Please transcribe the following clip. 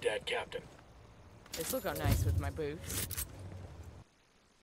dead, Captain. This will go nice with my boots.